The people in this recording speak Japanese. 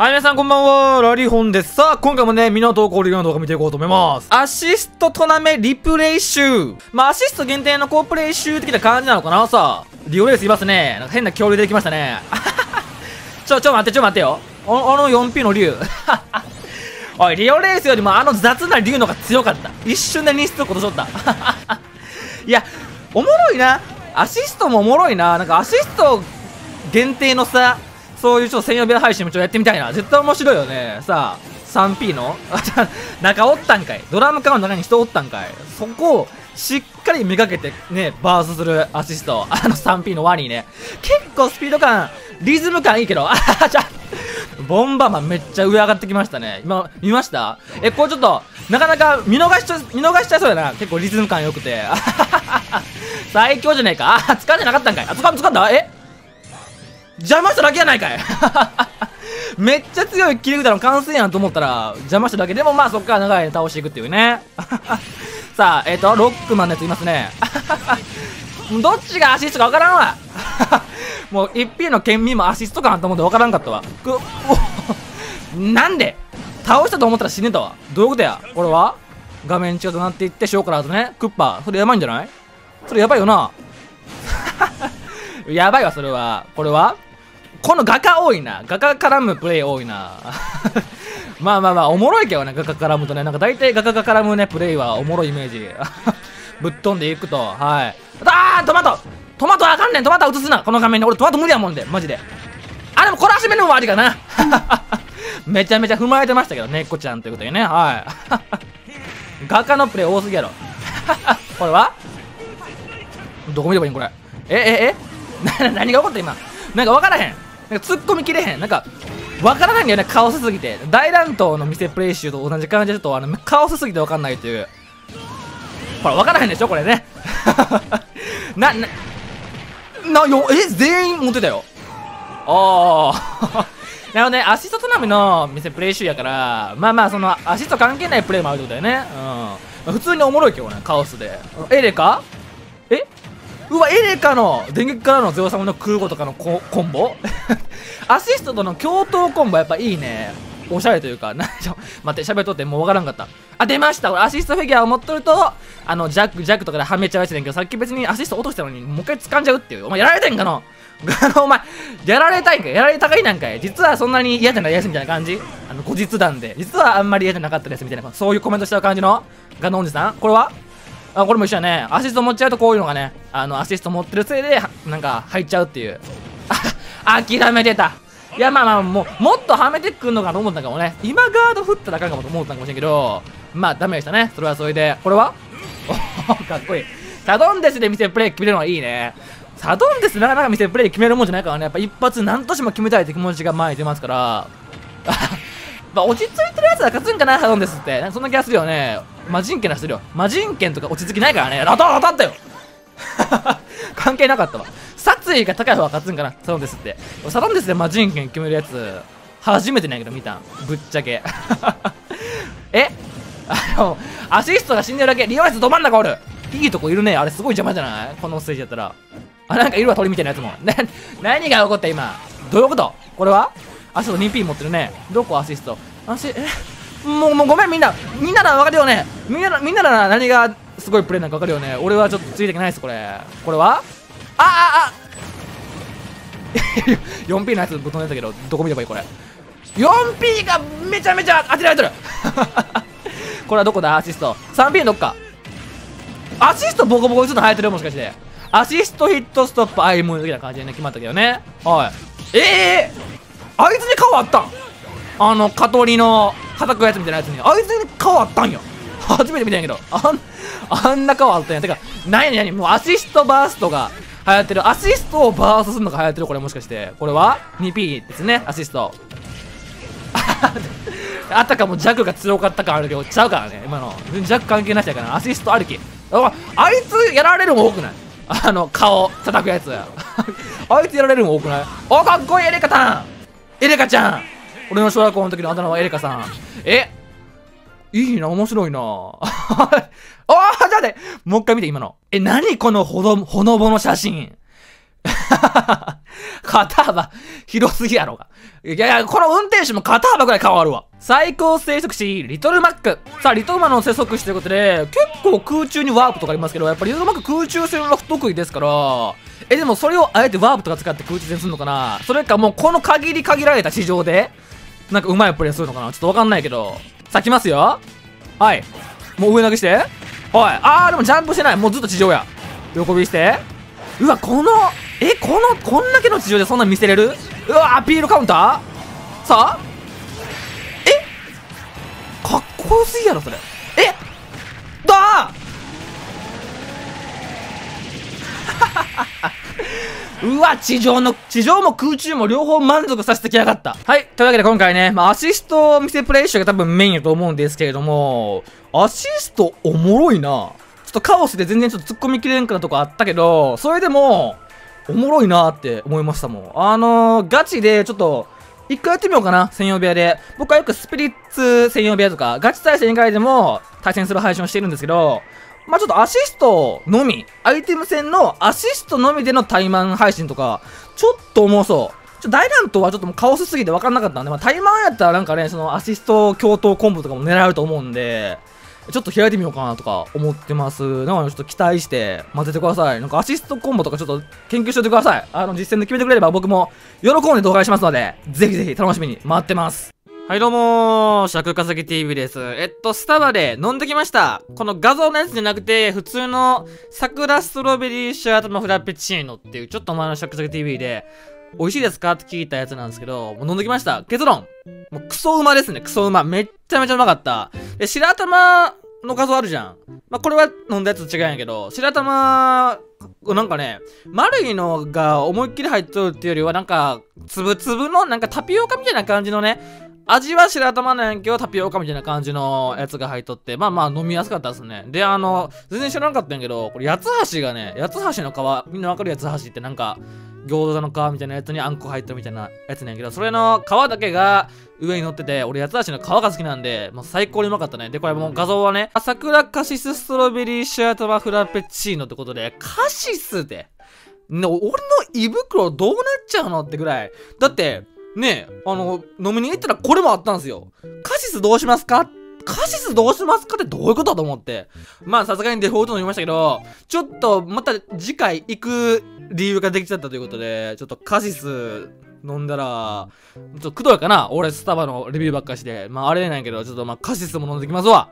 はい、皆さんこんばんは、ラリホンです。さあ、今回もね、みんなの投稿リの動画見ていこうと思います。アシストトナメリプレイ集。まあ、アシスト限定のコープレイ集的な感じなのかなさあ、リオレースいますね。なんか変な恐竜出てきましたね。ちょ、ちょ待って、ちょ待ってよ。あの、4P の竜。おい、リオレースよりもあの雑な竜のが強かった。一瞬で2ストことしとった。いや、おもろいな。アシストもおもろいな。なんかアシスト限定のさ、そういうちょっと専用ベア配信もちょっとやってみたいな。絶対面白いよね。さあ、3P のあ、じ ゃ中おったんかい。ドラム缶の中に人おったんかい。そこをしっかりめがけてね、バースするアシスト。あの 3P のワニね。結構スピード感、リズム感いいけど、あはじゃボンバーマンめっちゃ上上がってきましたね。今、見ました？え、これちょっと、なかなか見逃しちゃ、見逃しちゃいそうだな。結構リズム感良くて。最強じゃねえか。あ、掴んでなかったんかい。あ、掴ん掴んだえ？邪魔しただけやないかい。めっちゃ強い切り札の完成やんと思ったら邪魔しただけ。でもまあそっから長い倒していくっていうね。さあえっ、ー、とロックマンのやついますね。どっちがアシストかわからんわ。もう 1P の県民もアシストかなと思ってわからんかったわ。くなんで？倒したと思ったら死ねたわ。どういうことや？これは？画面近くなっていって塩からとね。クッパそれやばいんじゃない？それやばいよな。やばいわそれは。これは？この画家多いな。画家絡むプレイ多いな。まあまあまあおもろいけどね画家絡むとね。なんか大体画家が絡むねプレイはおもろいイメージ。ぶっ飛んでいくと。はい。あートマト！トマトあかんねん。トマト映すな。この画面に。俺トマト無理やもんで。マジで。あでもこらしめるのもありかな。めちゃめちゃ踏まれてましたけどねちゃんということでね。はい。画家のプレイ多すぎやろ。これは？どこ見ればいいんこれ？えええ？な何が起こった今？なんか分からへん。なんか突っ込みきれへん。なんか分からないんだよね。カオスすぎて。大乱闘の店プレイ集と同じ感じでちょっとあのカオスすぎて分かんないという。ほら分からへんでしょ？これね。なななよえ？全員持ってたよ。ああ なるほどね。アシストトナミの店プレイ集やからまあまあそのアシスト関係ないプレイもあるってことだよね。うん。普通におもろいけどねカオスで。エレかうわエレカの電撃からのゼオ様の空母とかのココンボ？アシストとの共闘コンボやっぱいいね。おしゃれというか なちょ待って喋っとってもうわからんかった。あ出ました。俺アシストフィギュアを持っとるとあのジャックジャックとかではめちゃうやつねんけどさっき別にアシスト落としたのにもう一回掴んじゃうっていう。お前やられてんかの？あのお前やられたいんかやられたかいなんかい？実はそんなに嫌じゃないやつみたいな感じ？あの後日談で。実はあんまり嫌じゃなかったですみたいな。そういうコメントした感じのガノンジさん。これは？あこれも一緒やね。アシスト持っちゃうとこういうのがねあのアシスト持ってるせいでなんか入っちゃうっていう。あ 諦めてた。いやまあまあもうもっとはめてくんのかと思ったかもね。今ガード振ったらあかもと思ったかもしれんけどまあダメでしたね。それはそれで。これは？おおかっこいい。サドンデスで店プレイ決めるのはいいね。サドンデスなかなか店プレイ決めるもんじゃないからね。やっぱ一発何としても決めたいって気持ちが前に出ますから。まあ、落ち着いてるやつは勝つんかな、サドンデスって。そんな気がするよね。魔人剣なするよ。魔人剣とか落ち着きないからね。当た当たったよ 関係なかったわ。殺意が高い方が勝つんかな、サドンデスって。サドンデスで魔人剣決めるやつ、初めてなんやけど見たん。ぶっちゃけ。え？あの、アシストが死んでるだけ。リオレスど真ん中おる。いいとこいるね。あれすごい邪魔じゃない？このステージやったら。あ、なんかいるわ、鳥みたいなやつも。な、何が起こった今？どういうこと？これは？アシスト 2P 持ってるね。どこアシスト？アシ、え？もう、もうごめんみんな。みんなならわかるよね。みんな、みんなら何がすごいプレイなんかわかるよね。俺はちょっとついていけないです、これ。これは？あ、あ、あ 4P のやつぶっ飛んでたけど、どこ見ればいいこれ？4P がめちゃめちゃ当てられてる これはどこだ？アシスト。3P どっか？アシストボコボコにちょっと生えてる、もしかして。アシストヒットストップアイムみたいな感じでね、決まったけどね。はい。ええー、あいつに顔あったん？あの、蚊取りの叩くやつみたいなやつに、あいつに顔あったんや。初めて見たんやけど、あん、あんな顔あったんや。てか、なになに、もうアシストバーストが流行ってる。アシストをバーストするのが流行ってる。これもしかして。これは ?2P ですね、アシスト。あたかも弱が強かった感あるけど、ちゃうからね、今の。弱関係なしやから、アシストありき。ああいつやられるも多くない？あの、顔叩くやつ。あいつやられるも多くない？お、かっこいいエレカタンエレカちゃん俺の小学校の時のあだ名はエレカさん。え？いいな、面白いな。おー、じゃあね、もう一回見て、今の。え、何このほど、ほのぼの写真？肩幅、広すぎやろが。いやいや、この運転手も肩幅ぐらい変わるわ。最高生息地、リトルマック。さあ、リトルマの生息地ということで、結構空中にワープとかありますけど、やっぱりリトルマック空中戦が不得意ですから、え、でもそれをあえてワープとか使って空中戦するのかな？それかもうこの限り限られた地上で、なんかうまいプレイするのかな？ちょっとわかんないけど。さあ、来ますよ。はい。もう上投げして。はい。あー、でもジャンプしてない。もうずっと地上や。横火して。うわ、この、え、この、こんだけの地上でそんな見せれる？うわ、アピールカウンターさあえ？かっこよすぎやろ、それ。え？うわ、地上の、地上も空中も両方満足させてきやがった。はい。というわけで今回ね、まあ、アシスト見せプレイ集が多分メインやと思うんですけれども、アシストおもろいな。ちょっとカオスで全然ちょっと突っ込みきれんかなとこあったけど、それでも、おもろいなって思いましたもん。あのー、ガチでちょっと、一回やってみようかな、専用部屋で。僕はよくスピリッツ専用部屋とか、ガチ対戦以外でも対戦する配信をしているんですけど、まあちょっとアシストのみ、アイテム戦のアシストのみでのタイマン配信とか、ちょっと重そう。ちょ大乱闘はちょっともうカオスすぎて分かんなかったんで、まあ、タイマンやったらなんかね、そのアシスト共闘コンボとかも狙えると思うんで、ちょっと開いてみようかなとか思ってます。なのでちょっと期待して待っててください。なんかアシストコンボとかちょっと研究しておいてください。あの、実践で決めてくれれば僕も喜んで動画しますので、ぜひぜひ楽しみに待ってます。はいどうもー、尺稼ぎ TV です。えっと、スタバで飲んできました。この画像のやつじゃなくて、普通の桜ストロベリーシャートのフラペチーノっていうちょっと前の尺稼ぎ TV で、美味しいですかって聞いたやつなんですけど、もう飲んできました。結論。もうクソうまですね、クソうま。めっちゃめちゃうまかった。で、白玉の画像あるじゃん。まあ、これは飲んだやつと違うんやけど、白玉、なんかね、丸いのが思いっきり入っとるっていうよりは、なんか、つぶつぶの、なんかタピオカみたいな感じのね、味は白玉なんやけど、タピオカみたいな感じのやつが入っとって、まあまあ飲みやすかったですね。で、あの、全然知らなかったんやけど、これ、八つ橋がね、八つ橋の皮、みんなわかる八つ橋ってなんか、餃子の皮みたいなやつにあんこ入ったみたいなやつなんやけど、それの皮だけが上に乗ってて、俺八つ橋の皮が好きなんで、もう最高にうまかったね。で、これもう画像はね、桜カシスストロベリーシャートバフラペチーノってことで、カシスで、ね、俺の胃袋どうなっちゃうのってぐらい。だって、ねえあの、飲みに行ったらこれもあったんですよ。カシスどうしますか？カシスどうしますかってどういうことだと思って。まあさすがにデフォルト飲みましたけど、ちょっとまた次回行く理由ができちゃったということで、ちょっとカシス飲んだら、ちょっとくどいかな俺スタバのレビューばっかして。まああれなんやけど、ちょっとまあカシスも飲んできますわ。